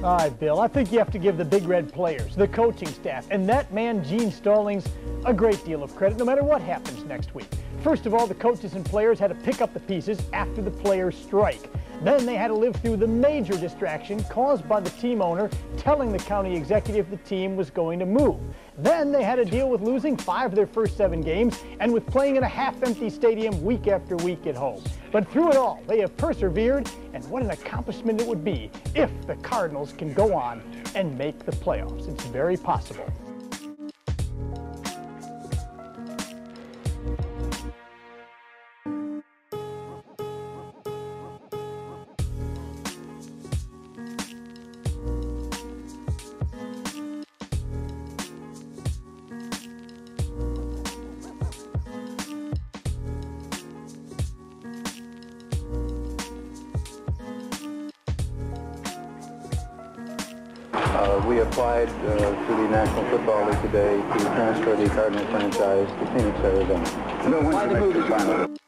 All right, Bill, I think you have to give the Big Red players, the coaching staff, and that man, Gene Stallings, a great deal of credit no matter what happens next week. First of all, the coaches and players had to pick up the pieces after the players' strike. Then they had to live through the major distraction caused by the team owner telling the county executive the team was going to move. Then they had to deal with losing five of their first seven games and with playing in a half-empty stadium week after week at home. But through it all, they have persevered, and what an accomplishment it would be if the Cardinals can go on and make the playoffs. It's very possible. Uh, we applied uh, to the National Football League today to transfer the Cardinal franchise to Phoenix, Arizona. Why the